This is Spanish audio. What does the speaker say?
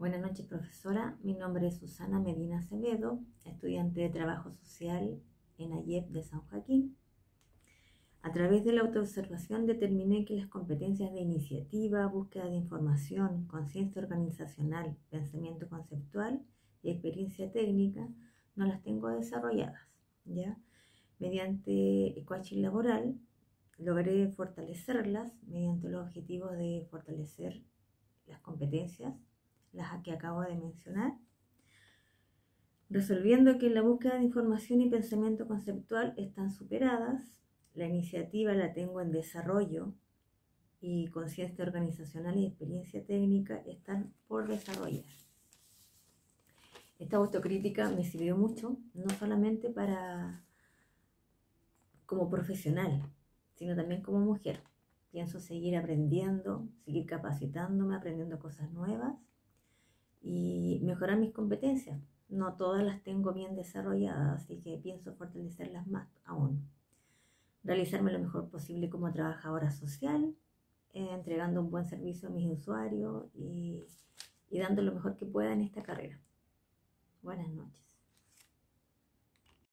Buenas noches, profesora. Mi nombre es Susana Medina Acevedo, estudiante de Trabajo Social en AYEP de San Joaquín. A través de la autoobservación determiné que las competencias de iniciativa, búsqueda de información, conciencia organizacional, pensamiento conceptual y experiencia técnica no las tengo desarrolladas. ¿ya? Mediante coaching laboral logré fortalecerlas mediante los objetivos de fortalecer las competencias, que acabo de mencionar, resolviendo que la búsqueda de información y pensamiento conceptual están superadas, la iniciativa la tengo en desarrollo y conciencia organizacional y experiencia técnica están por desarrollar. Esta autocrítica me sirvió mucho, no solamente para como profesional, sino también como mujer. Pienso seguir aprendiendo, seguir capacitándome, aprendiendo cosas nuevas mejorar mis competencias. No todas las tengo bien desarrolladas, así que pienso fortalecerlas más aún. Realizarme lo mejor posible como trabajadora social, eh, entregando un buen servicio a mis usuarios y, y dando lo mejor que pueda en esta carrera. Buenas noches.